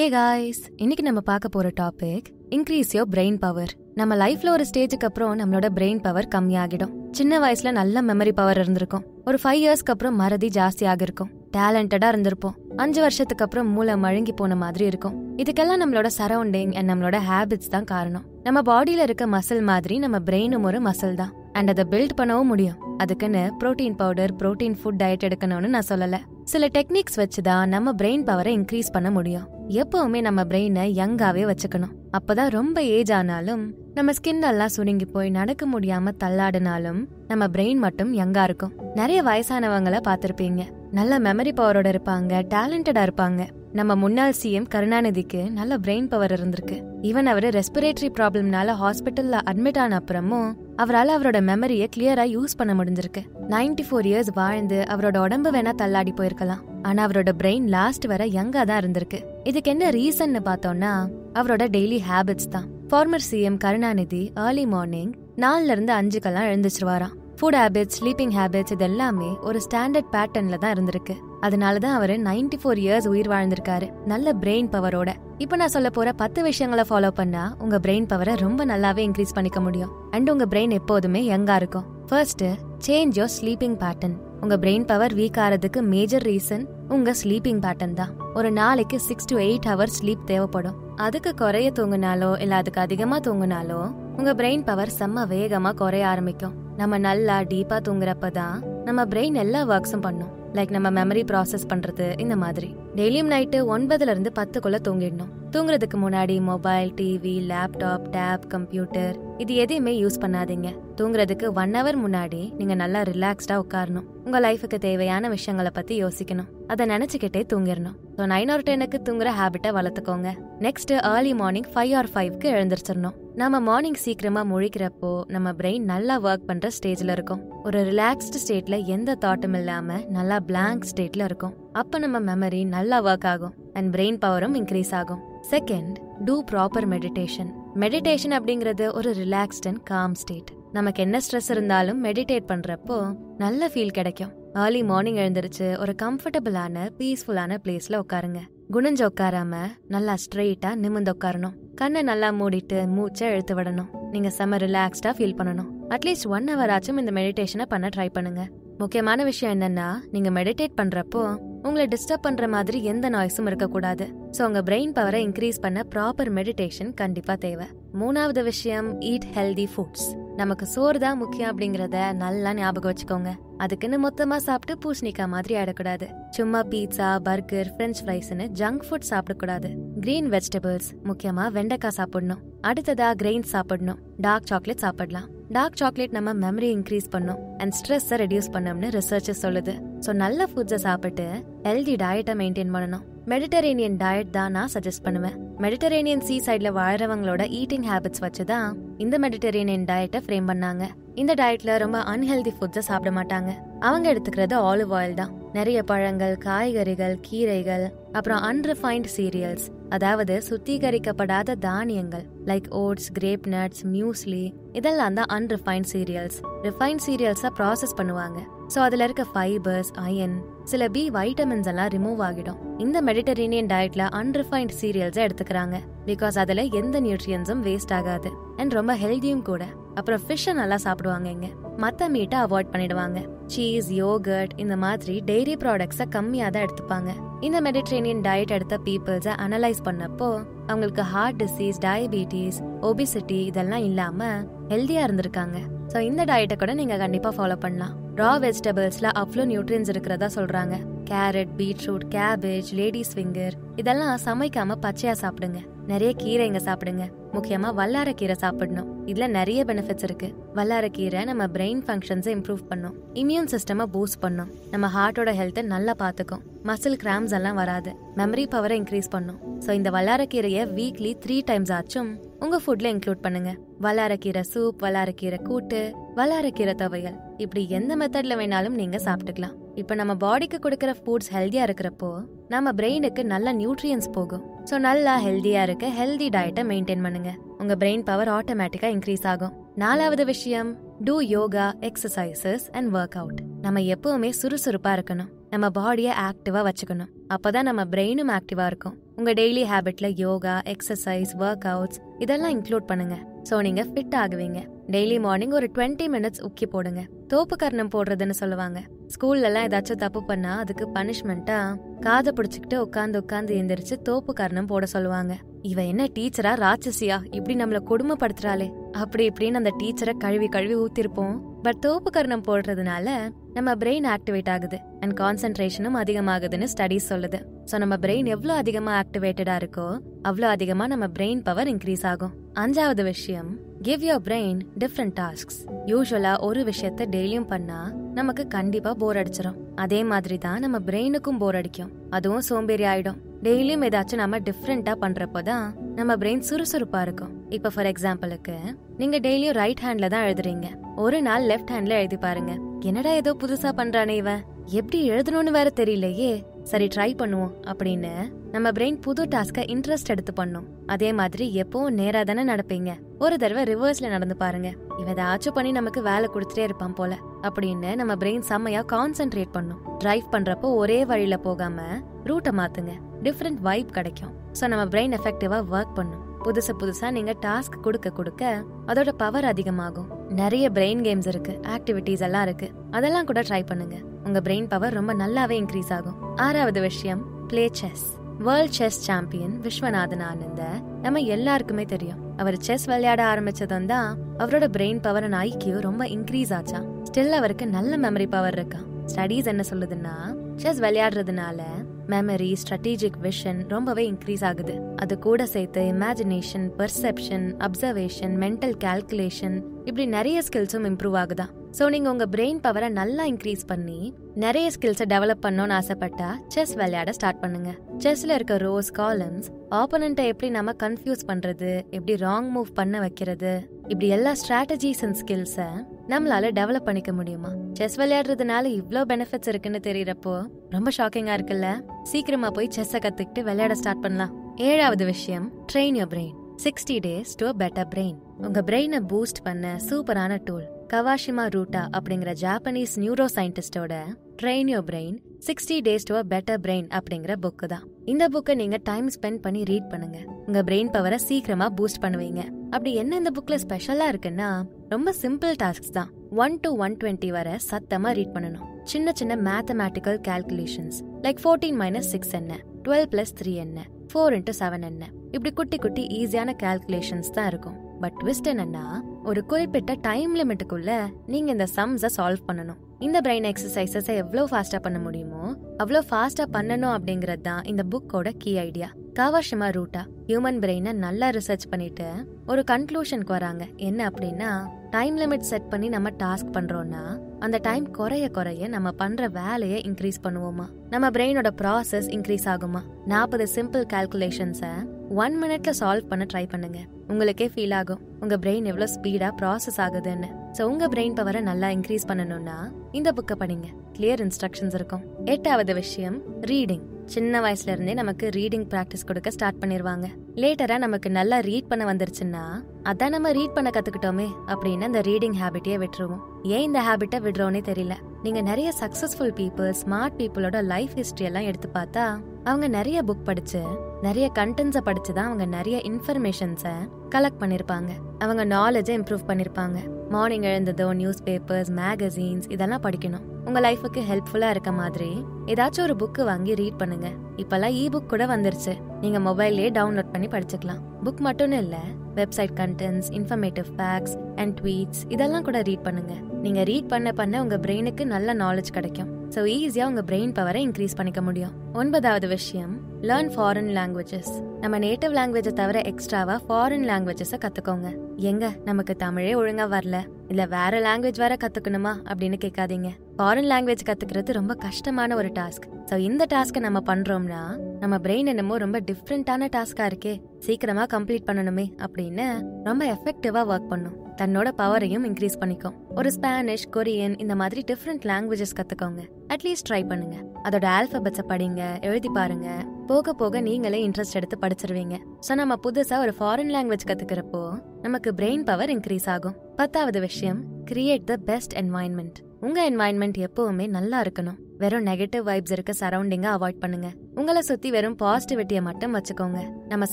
Hey guys இன்னைக்கு நம்ம பார்க்க போற topic increase your brain power நம்ம லைஃப்ல ஒரு ஸ்டேஜுக்கு அப்புறம் நம்மளோட பிரெயின் பவர் கம்மியாகிடும். சின்ன வயசுல நல்ல மெமரி பவர் இருந்திருக்கும். ஒரு ஃபைவ் இயர்ஸ்க்கு அப்புறம் மறதி ஜாஸ்தி இருக்கும் டேலண்டடா இருந்திருப்போம். அஞ்சு வருஷத்துக்கு அப்புறம் மூளை மழுங்கி போன மாதிரி இருக்கும். இதுக்கெல்லாம் நம்மளோட சரௌண்டிங் அண்ட் நம்மளோட ஹேபிட்ஸ் தான் காரணம். நம்ம பாடியில இருக்க மசில் மாதிரி நம்ம பிரெயினும் ஒரு மசில் தான். அண்ட் அதை பில்ட் பண்ணவும் முடியும். அதுக்குன்னு protein powder protein food diet எடுக்கணும்னு நான் சொல்லல. சில டெக்னிக்ஸ் வச்சு தான் நம்ம பிரெயின் பவரை இன்க்ரீஸ் பண்ண முடியும். எப்பவுமே நம்ம பிரெயினை யங்காவே வச்சுக்கணும். அப்பதான் ரொம்ப ஏஜ் ஆனாலும் நம்ம ஸ்கின் எல்லாம் சுருங்கி போய் நடக்க முடியாம தள்ளாடினாலும் நம்ம பிரெயின் மட்டும் யங்கா இருக்கும். நிறைய வயசானவங்கள பாத்திருப்பீங்க நல்ல மெமரி பவரோட இருப்பாங்க டேலண்டடா இருப்பாங்க. நம்ம முன்னாள் சிஎம் கருணாநிதிக்கு நல்ல பிரெயின் பவர் இருந்திருக்கு. ஈவன் அவரு ரெஸ்பிரேட்டரி ப்ராப்ளம்னால ஹாஸ்பிட்டல்ல அட்மிட் ஆன அப்புறமும் அவரால் அவரோட மெமரியை கிளியரா யூஸ் பண்ண முடிஞ்சிருக்கு. 94 ஃபோர் இயர்ஸ் வாழ்ந்து அவரோட உடம்பு வேணா தள்ளாடி போயிருக்கலாம். ஆனா அவரோட பிரெயின் லாஸ்ட் வர யங்கா தான் இருந்திருக்கு. இதுக்கு என்ன ரீசன்னு பார்த்தோம்னா அவரோட டெய்லி ஹேபிட்ஸ் தான். Former CM Karunanidhi early morning நாலுல இருந்து அஞ்சுக்கெல்லாம் எழுந்துச்சிருவாராம் ஃபுட் ஹேபிட்ஸ் ஸ்லீப்பிங் ஹேபிட்ஸ் இது எல்லாமே ஒரு ஸ்டாண்டர்ட் பேட்டர்ன்ல தான் இருந்திருக்கு. அதனால தான் அவர் 94 ஃபோர் இயர்ஸ் உயிர் வாழ்ந்திருக்காரு. நல்ல பிரெயின் பவரோட இப்போ நான் சொல்ல போற பத்து விஷயங்களை ஃபாலோ பண்ணா உங்க பிரெயின் பவரை ரொம்ப நல்லாவே இன்க்ரீஸ் பண்ணிக்க முடியும். அண்ட் உங்க பிரெயின் எப்போதுமே யங்கா இருக்கும். First change your sleeping pattern உங்க பிரெயின் பவர் வீக் ஆறதுக்கு மேஜர் ரீசன் உங்க ஸ்லீப்பிங் பேட்டர்ன் தான். ஒரு நாளைக்கு six to eight hours sleep தேவைப்படும். அதுக்கு குறைய தூங்குனாலோ இல்ல அதுக்கு அதிகமா தூங்கினாலோ உங்க பிரெயின் பவர் செம்ம வேகமா குறைய ஆரம்பிக்கும். நம்ம நல்லா டீப்பா தூங்குறப்ப தான் நம்ம பிரெயின் எல்லா ஒர்க்ஸும் பண்ணும். லைக் நம்ம மெமரி ப்ராசஸ் பண்றது இந்த மாதிரி. டெய்லியும் நைட்டு ஒன்பதுல இருந்து பத்துக்குள்ள தூங்கிடணும். தூங்குறதுக்கு முன்னாடி mobile TV laptop tab computer இது எதையுமே யூஸ் பண்ணாதீங்க. தூங்குறதுக்கு ஒன் ஹவர் முன்னாடி நீங்க நல்லா ரிலாக்ஸ்டா உட்காரணும். உங்க லைஃபுக்கு தேவையான விஷயங்களை பத்தி யோசிக்கணும். அதை நினைச்சுக்கிட்டே தூங்கிடணும். ஸோ நைன் ஆர் டெனுக்கு தூங்குற ஹேபிட்டை வளர்த்துக்கோங்க. Next early morning five or ஃபைவ்க்கு எழுந்திரிச்சிடணும். நம்ம மார்னிங் சீக்கிரமா முழிக்கிறப்போ நம்ம பிரெயின் நல்லா ஒர்க் பண்ற ஸ்டேஜ்ல இருக்கும். ஒரு ரிலாக்ஸ்டு ஸ்டேட்ல எந்த தாட்டும் இல்லாம நல்லா பிளாங்க் ஸ்டேட்ல இருக்கும். அப்ப நம்ம மெமரி நல்லா ஒர்க் ஆகும். அண்ட் பிரெயின் பவரும் இன்க்ரீஸ் ஆகும். Second do proper meditation meditation அப்படிங்கிறது ஒரு ரிலாக்ஸ்ட் அண்ட் காம் ஸ்டேட் நமக்கு என்ன ஸ்ட்ரெஸ் இருந்தாலும் மெடிடேட் பண்றப்போ நல்ல ஃபீல் கிடைக்கும். ஏர்லி மார்னிங் எழுந்திருச்சு ஒரு கம்ஃபர்டபுளான பீஸ்ஃபுல்லான பிளேஸ்ல உட்காருங்க. குனிஞ்சு உட்காராம நல்லா ஸ்ட்ரெயிட்டா நிமிந்து உட்காரணும். கண்ணை நல்லா மூடிட்டு மூச்சை இழுத்து விடணும். நீங்க செம ரிலாக்ஸ்டா ஃபீல் பண்ணணும். அட்லீஸ்ட் ஒன் ஹவர் ஆச்சும் இந்த மெடிடேஷனை பண்ண ட்ரை பண்ணுங்க. முக்கியமான விஷயம் என்னன்னா நீங்க மெடிடேட் பண்றப்போ உங்களை டிஸ்டர்ப் பண்ற மாதிரி எந்த நாய்ஸும் இருக்கக்கூடாது. ஸோ உங்க பிரெயின் பவரை இன்க்ரீஸ் பண்ண ப்ராப்பர் மெடிடேஷன் கண்டிப்பா தேவை. மூணாவது விஷயம் ஈட் ஹெல்தி ஃபுட்ஸ் நமக்கு சோறு தான் முக்கியம் அப்படிங்கறத நல்லா ஞாபகம் வச்சுக்கோங்க. அதுக்குன்னு மொத்தமா சாப்பிட்டு பூசணிக்காய் மாதிரி ஆயிடக்கூடாது. சும்மா பீட்சா பர்கர் ஃப்ரெஞ்ச் ஃப்ரைஸ்னு ஜங்க் ஃபுட் சாப்பிடக்கூடாது. கிரீன் வெஜிடபிள்ஸ் முக்கியமா வெண்டைக்காய் சாப்பிடணும். அடுத்ததா கிரெயின் சாப்பிடணும். டார்க் சாக்லேட் சாப்பிடலாம். டார்க் சாக்லேட் நம்ம மெமரி இன்க்ரீஸ் பண்ணும் அண்ட் ஸ்ட்ரெஸ்ஸை ரெடியூஸ் பண்ணும்னு ரிசர்ச்சஸ் சொல்லுது. ஸோ நல்ல ஃபுட்ஸை சாப்பிட்டு ஹெல்தி டயட்டை மெயின்டைன் பண்ணணும். மெடிட்டரேனியன் டயட் தான் நான் சஜஸ்ட் பண்ணுவேன். மெடிட்டரேனியன் சீ சைடில் வாழ்றவங்களோட ஈட்டிங் ஹேபிட்ஸ் வச்சு தான் இந்த மெடிட்டரேனியன் டயட்டை ஃப்ரேம் பண்ணாங்க. இந்த டயட்ல ரொம்ப அன்ஹெல்தி ஃபுட்ஸை சாப்பிட மாட்டாங்க. அவங்க எடுத்துக்கிறது ஆலிவ் ஆயில் தான். நிறைய பழங்கள் காய்கறிகள் கீரைகள் அப்புறம் அன்ரிஃபைன்ட் சீரியல்ஸ் அதாவது சுத்திகரிக்கப்படாத தானியங்கள் like oats grape nuts muesli இதெல்லாம் தான் அன்ரிஃபைன்ட் சீரியல்ஸ் ரிஃபைன்ட் சீரியல்ஸை ப்ராசஸ் பண்ணுவாங்க. ஸோ அதில் இருக்க ஃபைபர்ஸ் அயன் சில பி வைட்டமின்ஸ் எல்லாம் ரிமூவ் ஆகிடும். இந்த மெடிட்டரேனியன் டயட்ல அன்ரிஃபைன்ட் சீரியல்ஸை எடுத்துக்கிறாங்க. பிகாஸ் அதில் எந்த நியூட்ரியன்ஸும் வேஸ்ட் ஆகாது. அண்ட் ரொம்ப ஹெல்தியும் கூட. அப்புறம் ஃபிஷ்ஷை நல்லா சாப்பிடுவாங்க இங்க. மற்ற மீட்டை அவாய்ட் பண்ணிடுவாங்க. சீஸ் யோகர்ட் இந்த மாதிரி டெய்ரி ப்ராடக்ட்ஸை கம்மியாக தான் எடுத்துப்பாங்க. இந்த மெடிட்ரேனியன் டயட் எடுத்த பீப்புள்ஸை அனலைஸ் பண்ணப்போ அவங்களுக்கு ஹார்ட் டிசீஸ் டயபிட்டிஸ் ஒபிசிட்டி இதெல்லாம் இல்லாம ஹெல்தியா இருந்திருக்காங்க. ஸோ இந்த டயட்டை கூட நீங்க கண்டிப்பா ஃபாலோ பண்ணலாம். ரா வெஜிடபிள்ஸ்ல அவ்வளோ நியூட்ரியன்ஸ் இருக்கிறதா சொல்றாங்க. Carrot beetroot cabbage ladies finger இதெல்லாம் சமைக்காம பச்சையா சாப்பிடுங்க. நிறைய கீரைங்க சாப்பிடுங்க. முக்கியமா வல்லாரக்கீரை சாப்பிடணும். இதில் நிறைய பெனிஃபிட்ஸ் இருக்கு. வல்லாரக்கீரை நம்ம பிரெயின் ஃபங்க்ஷன்ஸை இம்ப்ரூவ் பண்ணும். இம்யூன் சிஸ்டமை பூஸ்ட் பண்ணும். நம்ம ஹார்ட்டோட ஹெல்த்தை நல்லா பார்த்துக்கும் மசில் கிராம்ஸ் எல்லாம் வராது. மெமரி பவரை இன்க்ரீஸ் பண்ணும். ஸோ இந்த வல்லாரக்கீரையை வீக்லி த்ரீ டைம்ஸ் ஆச்சும் உங்கள் ஃபுட்டில் இன்க்ளூட் பண்ணுங்க. வல்லாரக்கீரை சூப் வல்லாரக்கீரை கூட்டு வல்லாரக்கீரை துவையல். இப்படி எந்த மெத்தடில் வேணாலும் நீங்கள் சாப்பிட்டுக்கலாம். இப்போ நம்ம பாடிக்கு கொடுக்குற ஃபுட்ஸ் ஹெல்தியாக இருக்கிறப்போ நம்ம பிரெயினுக்கு நல்ல நியூட்ரியன்ஸ் போகும். ஸோ நல்லா ஹெல்தியாக இருக்க ஹெல்தி டயட்டை மெயின்டைன் பண்ணுங்க. உங்கள் பிரெயின் பவர் ஆட்டோமேட்டிக்காக இன்க்ரீஸ் ஆகும். நாலாவது விஷயம் do yoga exercises and work out நம்ம எப்பவுமே சுறுசுறுப்பாக இருக்கணும். நம்ம பாடியை ஆக்டிவாக வச்சுக்கணும். அப்போ தான் நம்ம பிரெயினும் ஆக்டிவாக இருக்கும். உங்கள் டெய்லி ஹேபிட்ல யோகா எக்ஸசைஸ் ஒர்க் அவுட்ஸ் இதெல்லாம் இன்க்ளூட் பண்ணுங்க. ஸோ நீங்கள் ஃபிட் ஆகுவீங்க. டெய்லி மார்னிங் ஒரு டுவெண்ட்டி மினிட்ஸ் உக்கி போடுங்க. தோப்பு கர்ணம் போடுறதுன்னு சொல்லுவாங்க. ஸ்கூல்லலாம் ஏதாச்சும் தப்பு பண்ணா அதுக்கு பனிஷ்மெண்ட்டா காதை பிடிச்சிக்கிட்டு உட்காந்து உட்காந்து எந்திரிச்சு தோப்பு கர்ணம் போட சொல்லுவாங்க. இவ என்ன டீச்சரா ராட்சசியா? இப்படி நம்மள கொடுமைப்படுத்துறாளே. அப்படி இப்படின்னு அந்த டீச்சரை கழுவி கழுவி ஊத்திருப்போம். பட் தோப்புக்கரணம் போடுறதுனால நம்ம பிரெயின் ஆக்டிவேட் ஆகுது அண்ட் கான்சென்ட்ரேஷனும் அதிகமாகுதுன்னு ஸ்டடிஸ் சொல்லுது. ஸோ நம்ம பிரெயின் எவ்வளோ அதிகமா ஆக்டிவேட்டடா இருக்கோ அவ்வளோ அதிகமா நம்ம பிரெயின் பவர் இன்க்ரீஸ் ஆகும். அஞ்சாவது விஷயம் give your brain different tasks யூஸ்வலா ஒரு விஷயத்த டெய்லியும் பண்ணா நமக்கு கண்டிப்பா போர் அடிச்சிடும் அதே மாதிரி தான் நம்ம பிரெயினுக்கும் போர் அடிக்கும். அதுவும் சோம்பேறி ஆயிடும். டெய்லியும் ஏதாச்சும் நம்ம டிஃப்ரெண்டா பண்றப்போ தான் நம்ம பிரெயின் சுறுசுறுப்பா இருக்கும். இப்ப ஃபார் எக்ஸாம்பிளுக்கு நீங்க டெய்லியும் ரைட் ஹேண்ட்ல தான் எழுதுறீங்க. ஒரு நாள் லெஃப்ட் ஹேண்ட்ல எழுதி பாருங்க. என்னடா ஏதோ புதுசா பண்றானே இவன்? எப்படி எழுதணும்னு வேற தெரியலையே. சரி ட்ரை பண்ணுவோம் அப்படின்னு நம்ம பிரெயின் புது டாஸ்கை இன்ட்ரெஸ்ட் எடுத்து பண்ணும். அதே மாதிரி எப்பவும் நேரா தானே நடப்பீங்க. ஒரு தடவை ரிவர்ஸ்ல நடந்து பாருங்க. இவன் ஏதாச்சும் பண்ணி நமக்கு வேலை கொடுத்துட்டே இருப்பான் போல. அப்படின்னு நம்ம பிரெயின் செம்மையா கான்சென்ட்ரேட் பண்ணும். டிரைவ் பண்றப்போ ஒரே வழியில போகாம ரூட்டை மாத்துங்க. டிஃப்ரெண்ட் வைப் கிடைக்கும். ஸோ நம்ம பிரெயின் எஃபெக்டிவா ஒர்க் பண்ணும். புதுசு புதுசா நீங்க டாஸ்க் கொடுக்க கொடுக்க அதோட பவர் அதிகமாகும். நிறைய பிரெயின் கேம்ஸ் இருக்கு. ஆக்டிவிட்டீஸ் எல்லாம் இருக்கு. அதெல்லாம் கூட ட்ரை பண்ணுங்க. உங்க பிரெயின் பவர் ரொம்ப நல்லாவே இன்க்ரீஸ் ஆகும். ஆறாவது விஷயம் play chess world chess champion Viswanathan Anand நம்ம எல்லாருக்குமே தெரியும். அவர் செஸ் விளையாட ஆரம்பிச்சதும் தான் அவரோட பிரெயின் பவர் அண்ட் ஐக்கியூ ரொம்ப இன்க்ரீஸ் ஆச்சா. ஸ்டில் அவருக்கு நல்ல மெமரி பவர் இருக்கா. ஸ்டடீஸ் என்ன சொல்லுதுன்னா செஸ் விளையாடுறதுனால மெமரி ஸ்ட்ராட்டஜிக் விஷன் ரொம்பவே இன்க்ரீஸ் ஆகுது. அது கூட சேர்த்து imagination perception observation mental calculation இப்படி நிறைய ஸ்கில்ஸும் இம்ப்ரூவ் ஆகுதா. ஸோ நீங்கள் உங்கள் பிரெயின் பவரை நல்லா இன்க்ரீஸ் பண்ணி நிறைய ஸ்கில்ஸை டெவலப் பண்ணோன்னு ஆசைப்பட்டா செஸ் விளையாட ஸ்டார்ட் பண்ணுங்க. செஸ்ல இருக்க ரோஸ் காலம்ஸ் ஆப்போனண்ட்டை எப்படி நம்ம கன்ஃபியூஸ் பண்றது எப்படி ராங் மூவ் பண்ண வைக்கிறது இப்படி எல்லா ஸ்ட்ராட்டஜிஸ் அண்ட் ஸ்கில்ஸை நம்மளால டெவலப் பண்ணிக்க முடியுமா? செஸ் விளையாடுறதுனால இவ்வளோ பெனிஃபிட்ஸ் இருக்குன்னு தெரியறப்போ ரொம்ப ஷாக்கிங்கா இருக்குல்ல? சீக்கிரமா போய் செஸ்ஸை கத்துக்கிட்டு விளையாட ஸ்டார்ட் பண்ணலாம். ஏழாவது விஷயம் train your brain sixty days to better brain உங்க பிரெயினை பூஸ்ட் பண்ண சூப்பரான டூல் கவாஷிமா ரூட்டா அப்படிங்கிற Japanese neuro சயின்டிஸ்டோட train your brain sixty days to better brain அப்படிங்கிற புக்கு தான். இந்த புக்கை நீங்க டைம் ஸ்பெண்ட் பண்ணி ரீட் பண்ணுங்க. உங்க பிரெயின் பவரை சீக்கிரமா பூஸ்ட் பண்ணுவீங்க. அப்படி என்ன இந்த புக்ல ஸ்பெஷலா இருக்குன்னா ரொம்ப சிம்பிள் டாஸ்க்ஸ் தான். ஒன் டு ஒன் டுவெண்ட்டி வரை சத்தமா ரீட் பண்ணணும். சின்ன சின்ன mathematical calculations like fourteen minus six என்ன டுவெல் பிளஸ் த்ரீ என்ன ஃபோர் இன்டூ செவன் என்ன. இப்படி குட்டி குட்டி ஈஸியான கால்குலேஷன்ஸ் தான் இருக்கும். பட் ட்விஸ்ட் என்னன்னா ஒரு குறிப்பிட்ட டைம் லிமிட்டுக்குள்ள நீங்க இந்த சம்ஸை சால்வ் பண்ணணும். இந்த பிரெயின் எக்ஸசைசஸை எவ்வளோ ஃபாஸ்டா பண்ண முடியுமோ அவ்வளோ ஃபாஸ்டா பண்ணணும் அப்படிங்கிறது தான் இந்த புக்கோட கீ ஐடியா காவாஷிமா ரூட்டா ஹியூமன் பிரெயினை நல்லா ரிசர்ச் பண்ணிட்டு ஒரு கன்க்ளூஷனுக்கு வராங்க. என்ன அப்படின்னா டைம் லிமிட் செட் பண்ணி நம்ம டாஸ்க் பண்றோம்னா அந்த டைம் குறைய குறைய நம்ம பண்ற வேலையை இன்க்ரீஸ் பண்ணுவோமா? நம்ம பிரெயினோட ப்ராசஸ் இன்க்ரீஸ் ஆகுமா? நாற்பது சிம்பிள் கால்குலேஷன்ஸை ஒன் மினிட்ல சால்வ் பண்ண ட்ரை பண்ணுங்க. உங்களுக்கே ஃபீல் ஆகும். உங்க பிரெயின் எவ்வளவு ஸ்பீடா ப்ராசஸ் ஆகுதுன்னு. ஸோ உங்க பிரெயின் பவரை நல்லா இன்க்ரீஸ் பண்ணணும்னா இந்த புக்கை படிங்க. கிளியர் இன்ஸ்ட்ரக்ஷன்ஸ் இருக்கும். எட்டாவது விஷயம் ரீடிங் சின்ன வயசுல இருந்தே நமக்கு ரீடிங் ப்ராக்டிஸ் கொடுக்க ஸ்டார்ட் பண்ணிருவாங்க. லேட்டரா நமக்கு நல்லா ரீட் பண்ண வந்துருச்சுன்னா அதான் நம்ம ரீட் பண்ண கத்துக்கிட்டோமே அப்படின்னு அந்த ரீடிங் ஹேபிட்டையே விட்டுருவோம். ஏன் இந்த ஹேபிட்டை விடுறோன்னே தெரியல. நீங்க நிறைய சக்சஸ்ஃபுல் பீப்புள் ஸ்மார்ட் பீப்புளோட லைஃப் ஹிஸ்டரி எல்லாம் எடுத்து பார்த்தா அவங்க நிறைய புக் படிச்சு நிறைய கண்டென்ட்ஸை படிச்சு தான் அவங்க நிறைய இன்ஃபர்மேஷன்ஸை கலெக்ட் பண்ணிருப்பாங்க. அவங்க நாலேஜை இம்ப்ரூவ் பண்ணிருப்பாங்க. மார்னிங் எழுந்ததோ நியூஸ் பேப்பர்ஸ் மேகசீன்ஸ் இதெல்லாம் படிக்கணும். உங்க லைஃபுக்கு ஹெல்ப்ஃபுல்லா இருக்க மாதிரி ஏதாச்சும் ஒரு புக்கு வாங்கி ரீட் பண்ணுங்க. இப்பெல்லாம் இ புக் கூட வந்துருச்சு. நீங்க மொபைல்லே டவுன்லோட் பண்ணி படிச்சுக்கலாம். புக் மட்டும்னு இல்ல website contents informative facts and tweets இதெல்லாம் கூட ரீட் பண்ணுங்க. நீங்க ரீட் பண்ண பண்ண உங்க பிரெயினுக்கு நல்ல நாலேஜ் கிடைக்கும். ஸோ ஈஸியா உங்க பிரெயின் பவரை இன்க்ரீஸ் பண்ணிக்க முடியும். ஒன்பதாவது விஷயம் லேர்ன் ஃபாரின் லாங்குவேஜஸ் நம்ம நேட்டிவ் லாங்குவேஜை தவிர எக்ஸ்ட்ராவா ஃபாரின் லாங்குவேஜஸை கத்துக்கோங்க. எங்க? நமக்கு தமிழே ஒழுங்கா வரல. இல்ல வேற லாங்குவேஜ் வேற கத்துக்கணுமா? அப்படின்னு கேட்காதீங்க. ஃபாரின் லாங்குவேஜ் கத்துக்கிறது ரொம்ப கஷ்டமான ஒரு டாஸ்க் ஸோ இந்த டாஸ்க்கை நம்ம பண்றோம்னா நம்ம பிரெயின் என்னமோ ரொம்ப டிஃப்ரெண்டான டாஸ்கா இருக்கே. சீக்கிரமா கம்ப்ளீட் பண்ணணுமே அப்படின்னு ரொம்ப எஃபெக்டிவா ஒர்க் பண்ணும். தன்னோட பவரையும் இன்க்ரீஸ் பண்ணிக்கும். ஒரு ஸ்பானிஷ் கொரியன் இந்த மாதிரி டிஃப்ரெண்ட் லாங்குவேஜஸ் கத்துக்கோங்க. அட்லீஸ்ட் ட்ரை பண்ணுங்க. அதோட ஆல்பபெட்ஸை படிங்க எழுதி பாருங்க. போக போக நீங்களே இன்ட்ரெஸ்ட் எடுத்து படிச்சிருவீங்க. ஸோ நம்ம புதுசா ஒரு ஃபாரின் லாங்குவேஜ் கத்துக்கிறப்போ நமக்கு பிரெயின் பவர் இன்க்ரீஸ் ஆகும். பத்தாவது விஷயம் கிரியேட் த பெஸ்ட் என்வாயன்மெண்ட் உங்க என்வாயன்மெண்ட் எப்பவுமே நல்லா இருக்கணும். வெறும் நெகட்டிவ் வைப்ஸ் இருக்க சரௌண்டிங்கை அவாய்ட் பண்ணுங்க. உங்களை சுத்தி வெறும் பாசிட்டிவிட்டியை மட்டும் வச்சுக்கோங்க. நம்ம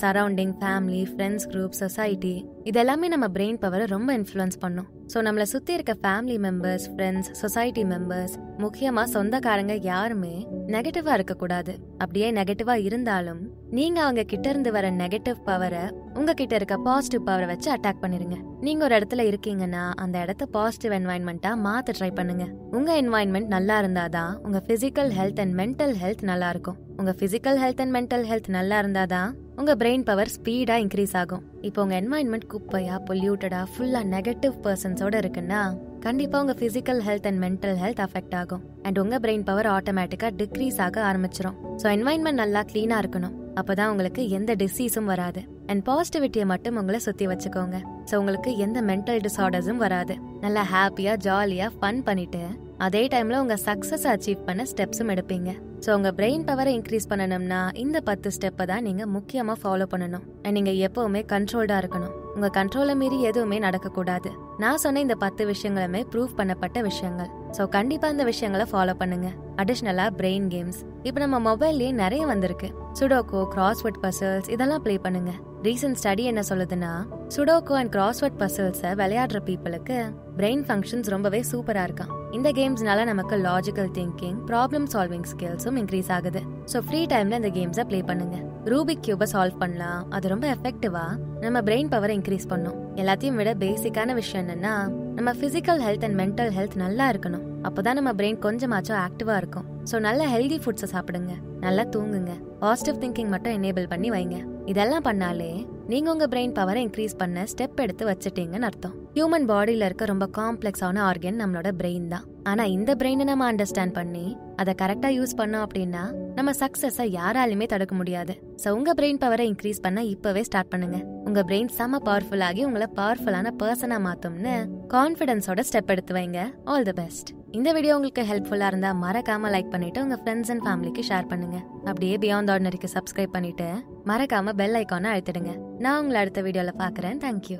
surrounding family friends group society இதெல்லாமே நம்ம பிரெயின் பவரை ரொம்ப இன்ஃப்ளூயன்ஸ் பண்ணும். ஸோ நம்மளை சுத்தி இருக்க family members friends society members முக்கியமா சொந்தக்காரங்க யாருமே நெகட்டிவா இருக்கக்கூடாது. அப்படியே நெகட்டிவா இருந்தாலும் நீங்க அவங்க கிட்ட இருந்து வர நெகட்டிவ் பவரை உங்ககிட்ட இருக்க பாசிட்டிவ் பவரை வச்சு அட்டாக் பண்ணிருங்க. நீங்க ஒரு இடத்துல இருக்கீங்கன்னா அந்த இடத்த பாசிட்டிவ் என்வாயன்மெண்ட்டா மாத்த ட்ரை பண்ணுங்க. உங்க என்வாயன்மெண்ட் நல்லா இருந்தாதான் உங்க physical health and mental health நல்லா இருக்கும். உங்க physical health and mental health நல்லா இருந்தாதான் உங்க பிரெயின் பவர் ஸ்பீடா இன்க்ரீஸ் ஆகும். இப்போ உங்க என்வாயன்மெண்ட் குப்பையா பொல்யூட்டடா ஃபுல்லா நெகட்டிவ் பர்சன்ஸோட இருக்குன்னா கண்டிப்பா உங்க physical health and mental health affect ஆகும். அண்ட் உங்க பிரெயின் பவர் ஆட்டோமேட்டிக்கா டிக்ரீஸ் ஆக ஆரம்பிச்சிரும். ஸோ என்வாயன்மெண்ட் நல்லா கிளீனா இருக்கணும். அப்பதான் உங்களுக்கு எந்த டிசீஸும் வராது. அண்ட் பாசிட்டிவிட்டியை மட்டும் உங்களை சுத்தி வச்சுக்கோங்க. ஸோ உங்களுக்கு எந்த மென்டல் டிசார்டர்ஸும் வராது. நல்லா ஹாப்பியா ஜாலியா ஃபன் பண்ணிட்டு அதே டைம்ல உங்க சக்சஸ் அச்சீவ் பண்ண ஸ்டெப்ஸும் எடுப்பீங்க. ஸோ உங்கள் பிரெயின் பவரை இன்க்ரீஸ் பண்ணணும்னா இந்த பத்து ஸ்டெப்பை தான் நீங்கள் முக்கியமாக ஃபாலோ பண்ணணும். அண்ட் நீங்கள் எப்போவுமே கண்ட்ரோல்டாக இருக்கணும். உங்கள் கண்ட்ரோலை மீறி எதுவுமே நடக்கக்கூடாது. நான் சொன்ன இந்த பத்து விஷயங்களுமே ப்ரூவ் பண்ணப்பட்ட விஷயங்கள். ஸோ கண்டிப்பாக இந்த விஷயங்களை ஃபாலோ பண்ணுங்க. அடிஷ்னலாக பிரெயின் கேம்ஸ் இப்போ நம்ம மொபைல்லேயே நிறைய வந்திருக்கு. சுடோக்கோ கிராஸ்வர்ட் பசல்ஸ் இதெல்லாம் ப்ளே பண்ணுங்க. ரீசன்ட் ஸ்டடி என்ன சொல்லுதுன்னா சுடோக்கோ அண்ட் கிராஸ்வர்ட் பசில்ஸை விளையாடுற பீப்புளுக்கு பிரெயின் ஃபங்க்ஷன்ஸ் ரொம்பவே சூப்பராக இருக்கான் இந்த கேம்ஸ்னால நமக்கு லாஜிக்கல் திங்கிங் ப்ராப்ளம் சால்விங் ஸ்கில்ஸும் இன்க்ரீஸ் ஆகுது. ஸோ ஃப்ரீ டைம்ல இந்த கேம்ஸை ப்ளே பண்ணுங்க. ரூபிக் கியூபை சால்வ் பண்ணலாம். அது ரொம்ப எஃபெக்டிவா நம்ம பிரெயின் பவரை இன்க்ரீஸ் பண்ணும். எல்லாத்தையும் விட பேசிக்கான விஷயம் என்னன்னா நம்ம physical health and mental health நல்லா இருக்கணும். அப்போதான் நம்ம பிரெயின் கொஞ்சமாச்சும் ஆக்டிவா இருக்கும். ஸோ நல்ல ஹெல்தி ஃபுட்ஸை சாப்பிடுங்க. நல்லா தூங்குங்க. பாசிட்டிவ் திங்கிங் மட்டும் எனேபிள் பண்ணி வைங்க. இதெல்லாம் பண்ணாலே நீங்க உங்க பிரெயின் பவரை இன்க்ரீஸ் பண்ண ஸ்டெப் எடுத்து வச்சுட்டீங்கன்னு அர்த்தம். ஹியூமன் பாடியில இருக்க ரொம்ப காம்ப்ளெக்ஸான ஆர்கன் நம்மளோட பிரெயின் தான். ஆனா இந்த பிரெயினை நம்ம அண்டர்ஸ்டாண்ட் பண்ணி அதை கரெக்டா யூஸ் பண்ணோம் அப்படின்னா நம்ம சக்ஸஸை யாராலுமே தடுக்க முடியாது. ஸோ உங்க பிரெயின் பவரை இன்க்ரீஸ் பண்ண இப்பவே ஸ்டார்ட் பண்ணுங்க. உங்க பிரெயின் செம பவர்ஃபுல் ஆகி உங்களை பவர்ஃபுல்லான பர்சனா மாத்தும்னு கான்ஃபிடன்ஸோட ஸ்டெப் எடுத்து வைங்க. ஆல் தி பெஸ்ட் இந்த வீடியோ உங்களுக்கு ஹெல்ப்ஃபுல்லாக இருந்தால் மறக்காமல் லைக் பண்ணிவிட்டு உங்கள் ஃப்ரெண்ட்ஸ் அண்ட் ஃபேமிலிக்கு ஷேர் பண்ணுங்க. அப்படியே பியாண்ட் ஆர்டினரிக்கு சப்ஸ்கிரைப் பண்ணிவிட்டு மறக்காமல் பெல் ஐக்கானை அழுத்திடுங்க. நான் உங்களை அடுத்த வீடியோவில் பார்க்குறேன். தேங்க்யூ